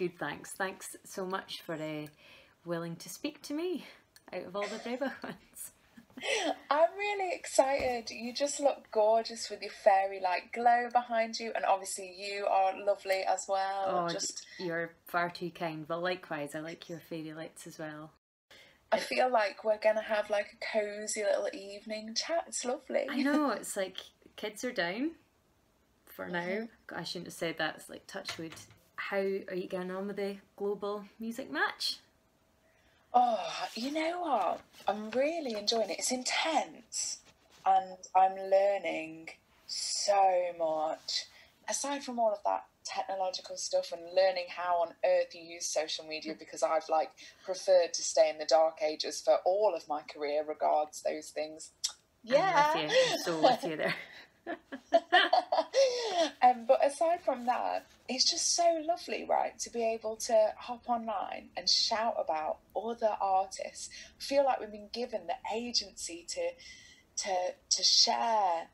good, thanks. Thanks so much for uh, willing to speak to me out of all the Breabach ones. I'm really excited. You just look gorgeous with your fairy like glow behind you, and obviously you are lovely as well. Oh, just you're far too kind. But likewise, I like your fairy lights as well. I feel like we're gonna have like a cozy little evening chat. It's lovely. I know. It's like kids are down for now. Mm-hmm. I shouldn't have said that. It's like touchwood. How are you getting on with the global music match? Oh, you know what? I'm really enjoying it. It's intense and I'm learning so much. Aside from all of that technological stuff and learning how on earth you use social media because I've like preferred to stay in the dark ages for all of my career regards those things. Yeah. I'm with you. So with you there. um, but aside from that, it's just so lovely, right, to be able to hop online and shout about other artists. I feel like we've been given the agency to to to share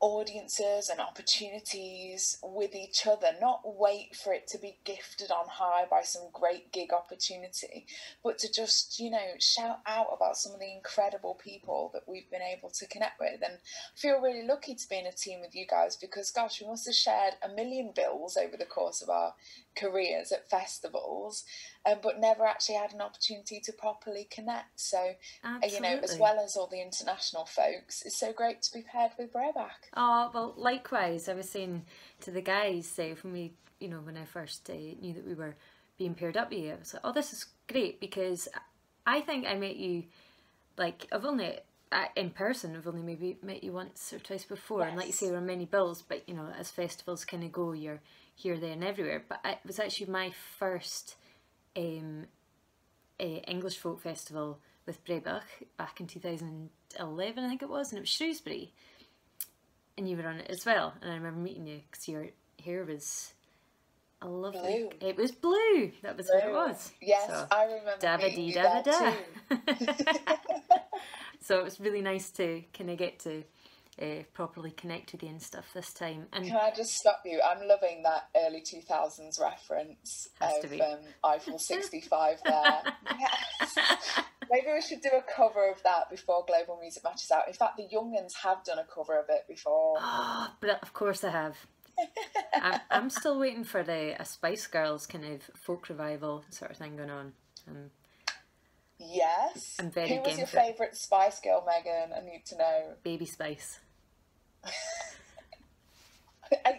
audiences and opportunities with each other, not wait for it to be gifted on high by some great gig opportunity, but to just, you know, shout out about some of the incredible people that we've been able to connect with. And I feel really lucky to be in a team with you guys because, gosh, we must have shared a million bills over the course of our careers at festivals, um, but never actually had an opportunity to properly connect. So, uh, you know, as well as all the international folks, it's so great to be paired with Breabach. Oh, well, likewise, I was saying to the guys, say, when we, you know, when I first uh, knew that we were being paired up with you, I was like, oh, this is great because I think I met you, like, I've only, uh, in person, I've only maybe met you once or twice before, yes. and like you say, there are many bills, but, you know, as festivals kind of go, you're here, there, and everywhere. But it was actually my first um, uh, English folk festival with Breabach back in 2011, I think it was, and it was Shrewsbury. And you were on it as well, and I remember meeting you because your hair was a lovely. Blue. It was blue. That was blue. what it was. Yes, so, I remember. Dabba dee dabba da. so it was really nice to kind of get to uh, properly connect with you and stuff this time. And can I just stop you? I'm loving that early 2000s reference of um, Eiffel 65 there. yes. Maybe we should do a cover of that before Global Music Matches out. In fact, the Young'uns have done a cover of it before. Oh, but of course I have. I'm, I'm still waiting for the a Spice Girls kind of folk revival sort of thing going on. Um, yes. I'm very Who was your favourite Spice Girl, Megan? I need to know. Baby Spice.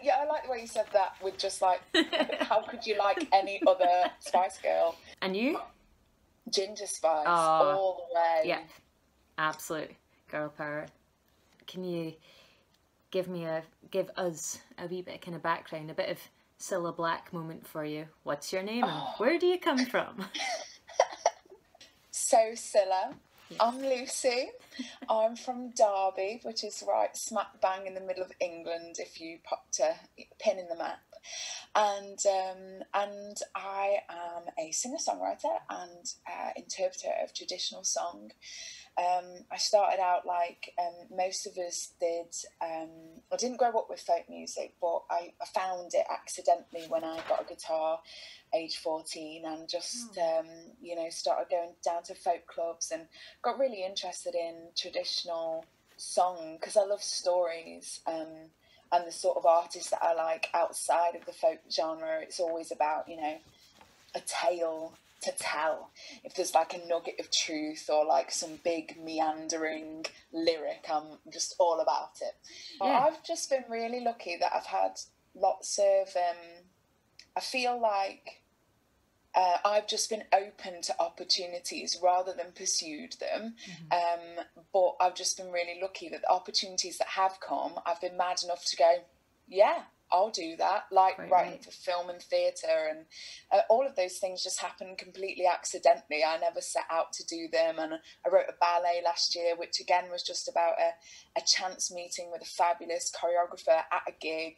Yeah, I like the way you said that with just like, how could you like any other Spice Girl? And you? Ginger Spice, oh, all the way. Yeah, absolute girl power. Can you give me a, give us a wee bit kind of background, a bit of Cilla Black moment for you? What's your name and oh. where do you come from? so Cilla I'm Lucy. I'm from Derby, which is right smack bang in the middle of England if you popped a pin in the map. And um, and I am a singer songwriter and uh, interpreter of traditional song. Um, I started out like um, most of us did. Um, I didn't grow up with folk music, but I, I, found it accidentally when I got a guitar, age fourteen, and just mm. you know started going down to folk clubs and got really interested in traditional song because I love stories. Um, and the sort of artists that I like outside of the folk genre, it's always about you know a tale to tell if there's like a nugget of truth or like some big meandering lyric i'm just all about it yeah. i've just been really lucky that i've had lots of um, i feel like uh, I've just been open to opportunities rather than pursued them. Mm-hmm. Um, but I've just been really lucky that the opportunities that have come, I've been mad enough to go, yeah, I'll do that. Like right, writing right. for film and theatre, and uh, all of those things just happened completely accidentally. I never set out to do them. And I wrote a ballet last year, which again was just about a, a chance meeting with a fabulous choreographer at a gig,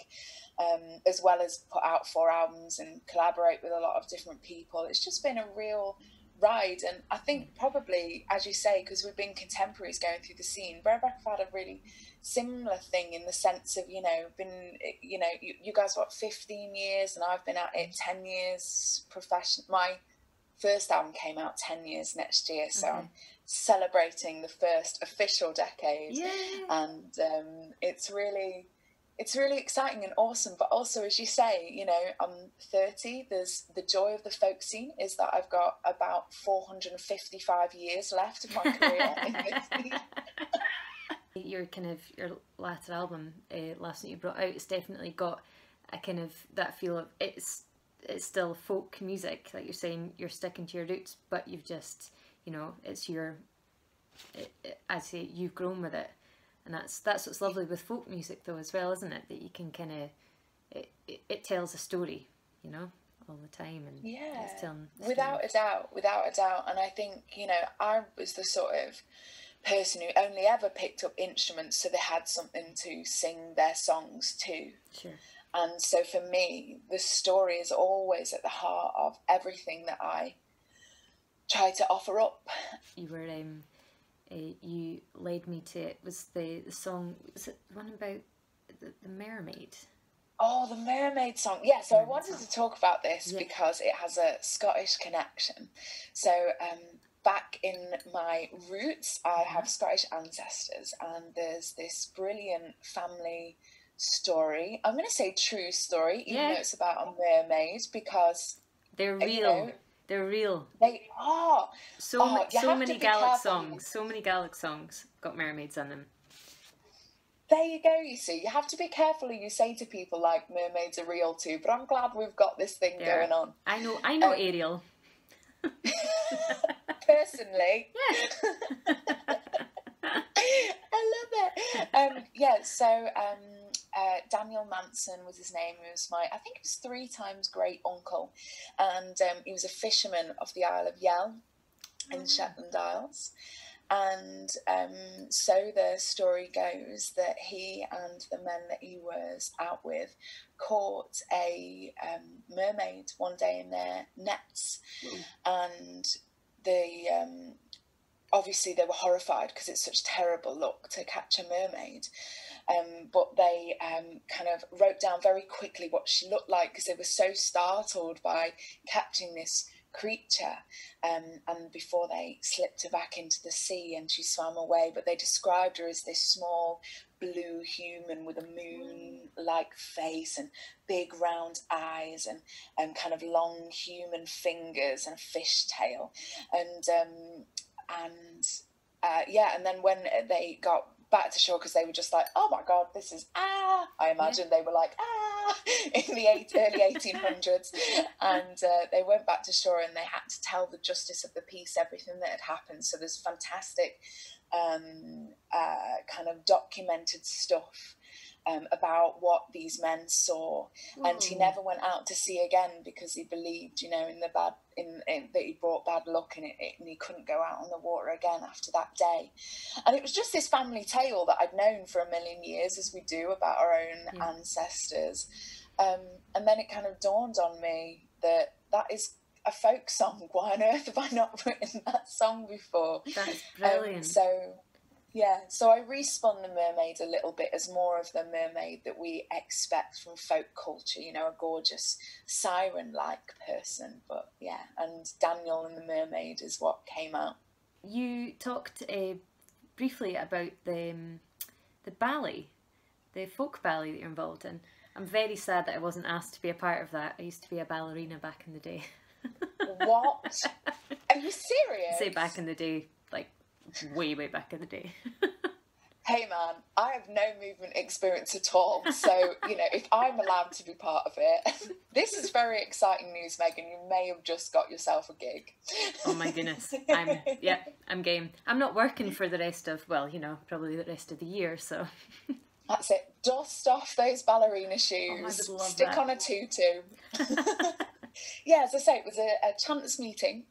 um, as well as put out four albums and collaborate with a lot of different people. It's just been a real ride. And I think probably, as you say, because we've been contemporaries going through the scene, have had a really similar thing in the sense of, you know, been, you know, you, you guys, what, 15 years and I've been at it 10 years profession. My first album came out 10 years next year. So okay. I'm celebrating the first official decade. Yay. And um, it's really it's really exciting and awesome. But also, as you say, you know, I'm 30. There's the joy of the folk scene is that I've got about 455 years left of my career Your kind of your latter album, uh, last night you brought out, it's definitely got a kind of that feel of it's it's still folk music, like you're saying, you're sticking to your roots, but you've just, you know, it's your, it, it, say, you've grown with it and that's that's what's lovely with folk music though as well isn't it? That you can kind of it, it, it, tells a story you know all the time and yeah. without a doubt without a doubt. And i think you know i was the sort of person who only ever picked up instruments so they had something to sing their songs to. Sure. And so for me the story is always at the heart of everything that i try to offer up. You were um you led me to it was the, the song was it one about the, the mermaid oh the mermaid song yeah so mermaid i wanted song. to talk about this yeah. because it has a scottish connection so um, back in my roots i mm-hmm. have scottish ancestors and there's this brilliant family story i'm going to say true story even yeah. though it's about a mermaid because they're real you know, they're real. They are. So, oh, so many Gaelic songs. So many Gaelic songs got mermaids on them. There you go, you see. You have to be careful who you say to people like mermaids are real too, but I'm glad we've got this thing yeah. going on. I know I know um, Ariel. personally. Yeah. I love it. Um, yeah, so um, uh, Daniel Manson was his name. He was my, I think it was three times great uncle, and um, he was a fisherman of the Isle of Yell in mm-hmm. Shetland Isles. And um, so the story goes that he and the men that he was out with caught a um, mermaid one day in their nets, mm. and the um, obviously they were horrified because it's such terrible luck to catch a mermaid. Um, but they um, kind of wrote down very quickly what she looked like because they were so startled by catching this creature um, and before they slipped her back into the sea and she swam away. But they described her as this small blue human with a moon like face and big round eyes and, and kind of long human fingers and a fish tail. And um, and uh, yeah and then when they got back to shore because they were just like, oh my god, this is ah. I imagine yeah. they were like ah in the eight, early eighteen hundreds, and uh, they went back to shore and they had to tell the justice of the peace everything that had happened. So there's fantastic um, uh, kind of documented stuff um, about what these men saw, mm. and he hmm. never went out to sea again because he believed, you know, in the bad in, in that he brought bad luck in it, it, and he couldn't go out on the water again after that day. And it was just this family tale that I'd known for a million years, as we do about our own yeah. ancestors. Um, and then it kind of dawned on me that that is a folk song. Why on earth have I not written that song before? That's brilliant. Um, so yeah, so I respun the mermaid a little bit as more of the mermaid that we expect from folk culture, you know, a gorgeous siren like person. But yeah, and Daniel and the mermaid is what came out. You talked uh, briefly about the, um, the ballet, the folk ballet that you're involved in. I'm very sad that I wasn't asked to be a part of that. I used to be a ballerina back in the day. what? Are you serious? say back in the day, way, way back in the day. hey man, I have no movement experience at all. So, you know, if I'm allowed to be part of it, this is very exciting news, Megan. You may have just got yourself a gig. Oh my goodness. I'm, yeah, I'm game. I'm not working for the rest of, well, you know, probably the rest of the year, so. That's it. Dust off those ballerina oh, shoes. Oh, Stick that. on a tutu. yeah, as I say, it was a, a chance meeting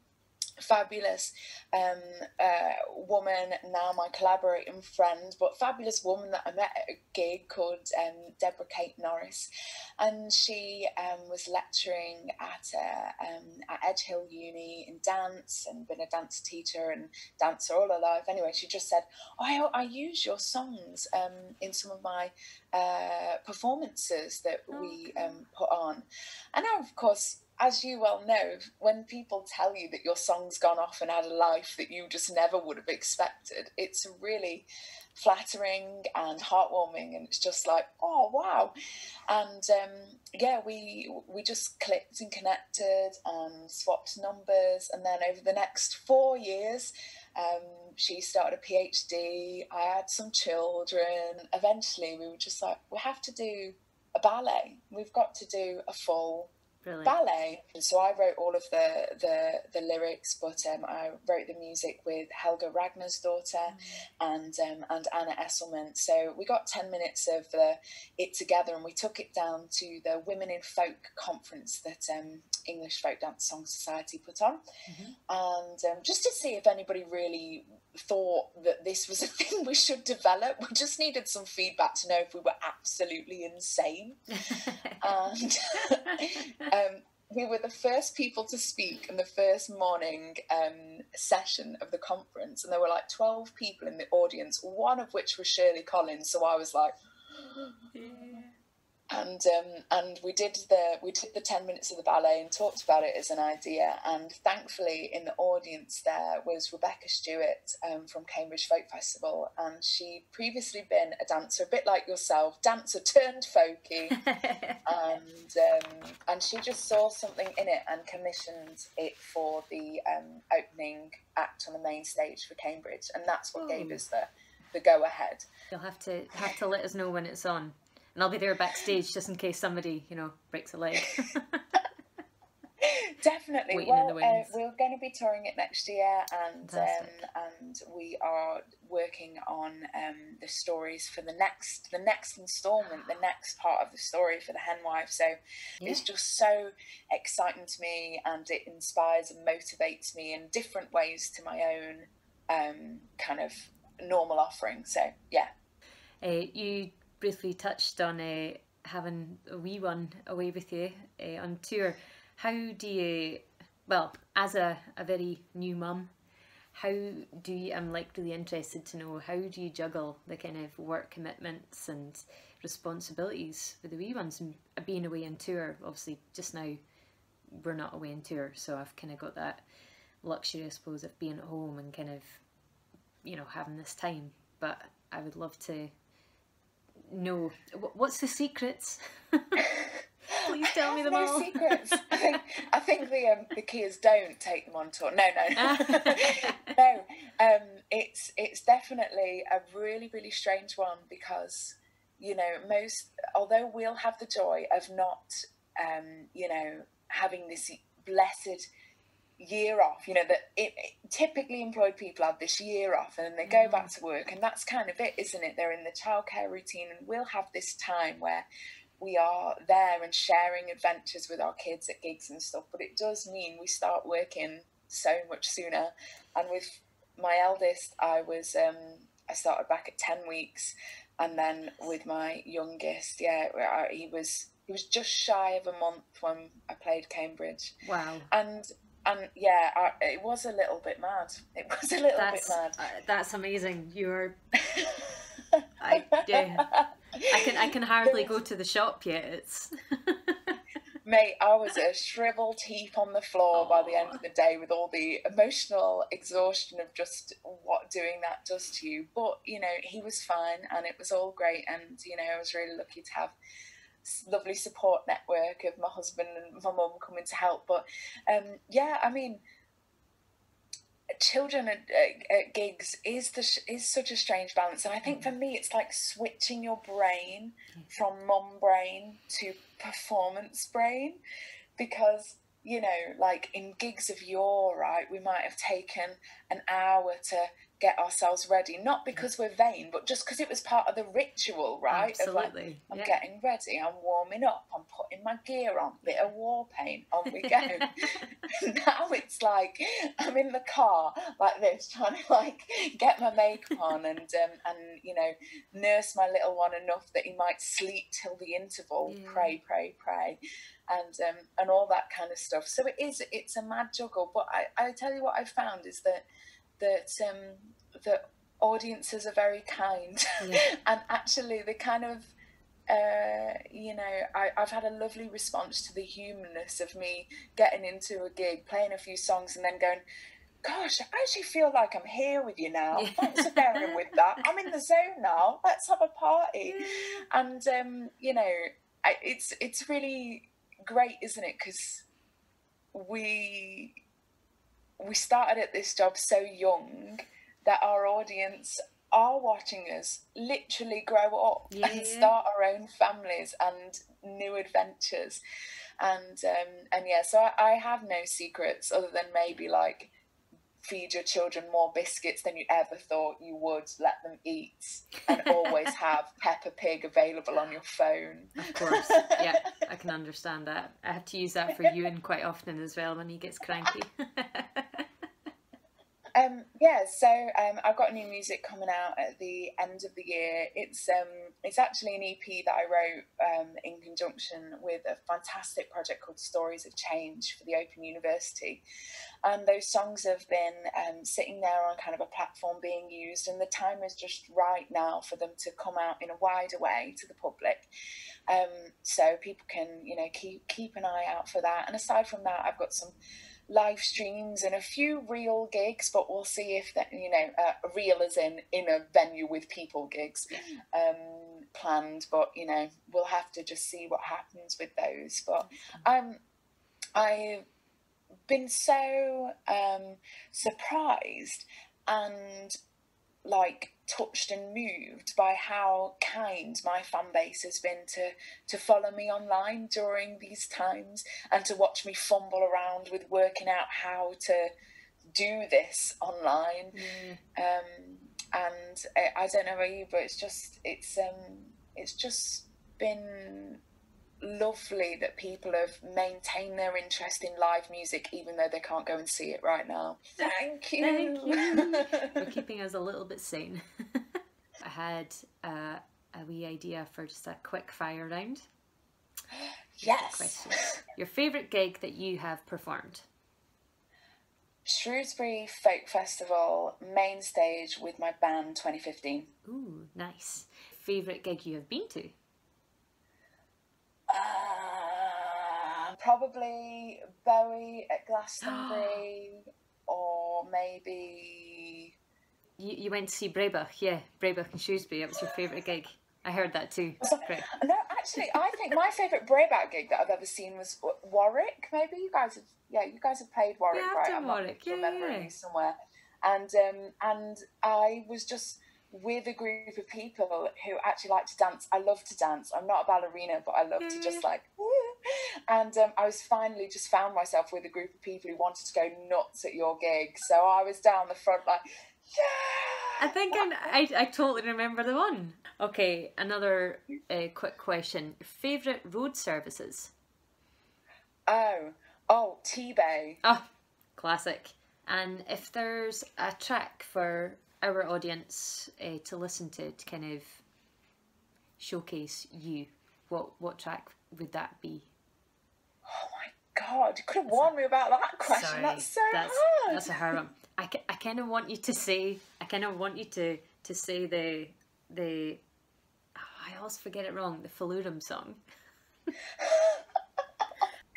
fabulous um, uh, woman, now my collaborating friend, but fabulous woman that I met at a gig called um, Deborah Kate Norris. And she um, was lecturing at, uh, um, at Edge Hill Uni in dance and been a dance teacher and dancer all her life. Anyway, she just said, oh, I, I use your songs um, in some of my uh, performances that we um, put on. And now, of course, as you well know, when people tell you that your song's gone off and had a life that you just never would have expected, it's really flattering and heartwarming, and it's just like, oh wow! And um, yeah, we we just clicked and connected and swapped numbers, and then over the next four years. Um, she started a PhD. I had some children. Eventually, we were just like, we have to do a ballet. We've got to do a full Brilliant. ballet. So I wrote all of the the, the lyrics, but um, I wrote the music with Helga Ragnarsdottir mm. and um, and Anna Esslemont. So we got ten minutes of the, it together, and we took it down to the Women in Folk conference that um, English Folk Dance Song Society put on, mm-hmm. and um, just to see if anybody really thought that this was a thing we should develop. We just needed some feedback to know if we were absolutely insane. and um, we were the first people to speak in the first morning um, session of the conference, and there were like 12 people in the audience, one of which was Shirley Collins. So I was like, and um, and we did the we did the 10 minutes of the ballet and talked about it as an idea. And thankfully in the audience there was rebecca stewart um, from cambridge folk festival. And she'd previously been a dancer a bit like yourself dancer turned folky. And um, and she just saw something in it and commissioned it for the um, opening act on the main stage for cambridge. And that's what Ooh. gave us the the go ahead. You'll have to have to let us know when it's on and I'll be there backstage just in case somebody, you know, breaks a leg. Definitely. Well, uh, we're going to be touring it next year, and um, and we are working on um, the stories for the next the next instalment, the next part of the story for the Hen Wife. So yeah. it's just so exciting to me, and it inspires and motivates me in different ways to my own um, kind of normal offering. So yeah. Uh, you briefly touched on uh, having a wee one away with you uh, on tour. How do you, well, as a, a very new mum, how do you, I'm like really interested to know, how do you juggle the kind of work commitments and responsibilities with the wee ones and being away on tour? Obviously, just now we're not away on tour, so I've kind of got that luxury, I suppose, of being at home and kind of, you know, having this time. But I would love to no. What's the secrets? Please tell me them no all. secrets. I think, I think the um, the key is don't take them on tour. No, no, no. Um, it's it's definitely a really really strange one because you know most although we'll have the joy of not um, you know having this blessed year off. You know that it, it, typically employed people have this year off and then they go mm. back to work, and that's kind of it, isn't it? They're in the childcare routine, and we'll have this time where we are there and sharing adventures with our kids at gigs and stuff. But it does mean we start working so much sooner. And with my eldest, I was um, I started back at ten weeks, and then with my youngest, yeah, he was he was just shy of a month when I played Cambridge. Wow! And and yeah, I, it was a little bit mad. It was a little that's, bit mad. Uh, that's amazing. You're. I, yeah. I can I can hardly go to the shop yet. It's. Mate, I was a shriveled heap on the floor by the end of the day with all the emotional exhaustion of just what doing that does to you. But, you know, he was fine and it was all great. And, you know, I was really lucky to have lovely support network of my husband and my mum coming to help. But um, yeah, I mean, children at, at, at, gigs is the is such a strange balance, and I think for mm-hmm. me, it's like switching your brain from mum brain to performance brain, because you know, like in gigs of yore, right, we might have taken an hour to get ourselves ready, not because we're vain, but just because it was part of the ritual, right? Absolutely. Like, I'm yeah. getting ready, I'm warming up, I'm putting my gear on, bit of war paint, on we go. now it's like I'm in the car like this, trying to like get my makeup on and um, and you know nurse my little one enough that he might sleep till the interval. Yeah. Pray, pray, pray and um, and all that kind of stuff. So it is it's a mad juggle. But I, I tell you what I found is that that um, that audiences are very kind, Yeah. and actually the kind of uh, you know I, I've had a lovely response to the humanness of me getting into a gig, playing a few songs, and then going. Gosh, I actually feel like I'm here with you now. Yeah. Thanks for bearing with that. I'm in the zone now. Let's have a party. And um, you know, I, it's it's really great, isn't it? Because we we started at this job so young that our audience are watching us literally grow up Yeah. and start our own families and new adventures and um, and yeah so I, I have no secrets other than maybe like feed your children more biscuits than you ever thought you would let them eat and always have Peppa Pig available on your phone Of course, yeah, I can understand that. I have to use that for Ewan quite often as well when he gets cranky. Um, yeah, so um, I've got new music coming out at the end of the year. It's um, it's actually an EP that I wrote um, in conjunction with a fantastic project called Stories of Change for the Open University, and those songs have been um, sitting there on kind of a platform being used, and the time is just right now for them to come out in a wider way to the public. Um, so people can you know keep keep an eye out for that. And aside from that, I've got some live streams and a few real gigs, but we'll see if that you know uh, real as in in a venue with people gigs um, planned. But you know we'll have to just see what happens with those. But um, I've been so um, surprised and like touched and moved by how kind my fan base has been to to follow me online during these times and to watch me fumble around with working out how to do this online. Um, and I, I don't know about you but it's just it's um it's just been lovely that people have maintained their interest in live music even though they can't go and see it right now thank you, Thank you. for keeping us a little bit sane. I had uh, a wee idea for just a quick fire round. yes Questions. Your favourite gig that you have performed? Shrewsbury Folk Festival main stage with my band 2015. Ooh, nice. Favourite gig you have been to? Probably Bowie at Glastonbury, or maybe. You, you went to see Breabach, yeah, Breabach and Shrewsbury. That was your favourite gig. I heard that too. Great. No, actually, I think my favourite Breabach gig that I've ever seen was Warwick. Maybe you guys have, yeah, you guys have played Warwick, Yeah, right? I'm Warwick, yeah, remembering yeah. somewhere. And um, and I was just with a group of people who actually like to dance. I love to dance. I'm not a ballerina, but I love to just Yeah. like. woo. And um, I was finally just found myself with a group of people who wanted to go nuts at your gig. So I was down the front like, yeah. I think I, I, totally remember the one. Okay, another uh, quick question. Favourite road services? Oh, oh, Tebay. Oh, classic. And if there's a track for our audience uh, to listen to to kind of showcase you, what what track would that be? Oh my god, you could have warned me about that question. Sorry, that's so that's, hard. That's a hard one. I, I kind of want you to say I kind of want you to to say the the oh, I always forget it wrong the Falurum song.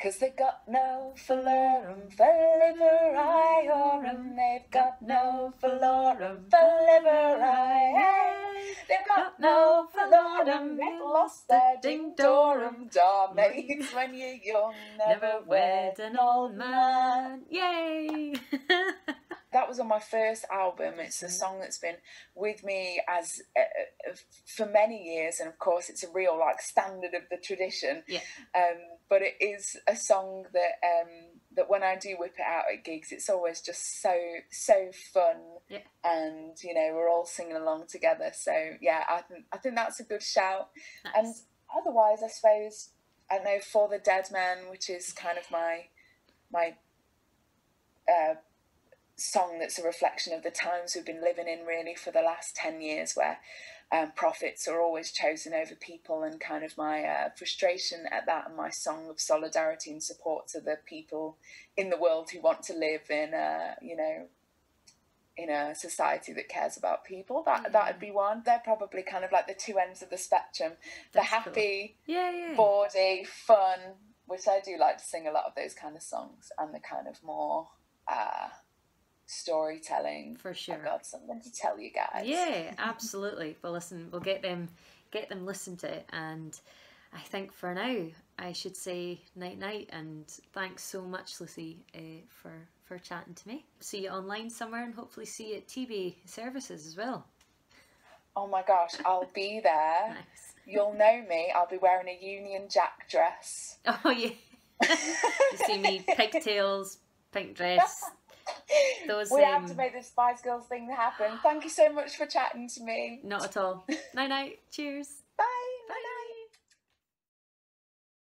Cause they got no falorum, faliveriorum. They've got no falorum, faliveriorum. They've got no falorum. They've lost their ding dorum. Darnades when you're young, Never wed an old man. Yay! that was on my first album. It's a song that's been with me as uh, uh, for many years, and of course, it's a real like standard of the tradition. yeah. Um, but it is a song that um, that when I do whip it out at gigs, it's always just so so fun, yeah. and you know we're all singing along together. So yeah, I think I think that's a good shout. Nice. And otherwise, I suppose I don't know for the Dead Men, which is kind of my my uh, song that's a reflection of the times we've been living in, really, for the last ten years, where um, prophets are always chosen over people, and kind of my uh, frustration at that, and my song of solidarity and support to the people in the world who want to live in, a, you know, in a society that cares about people. That Yeah. that would be one. They're probably kind of like the two ends of the spectrum. The That's cool. happy, Yeah, yeah. bawdy, fun, which I do like to sing a lot of those kind of songs, and the kind of more uh, storytelling. For sure. I've got something to tell you guys. Yeah, absolutely. Well, listen, we'll get them get them listen to it, and I think for now I should say night night, and thanks so much, Lucy, uh, for for chatting to me. See you online somewhere, and hopefully see you at Tebay services as well. Oh my gosh, I'll be there. Nice. You'll know me. I'll be wearing a Union Jack dress. Oh yeah. you see me pigtails, pink dress. Those we have to um, make this Spice Girls thing happen. Thank you so much for chatting to me. not at all. Night night. Cheers.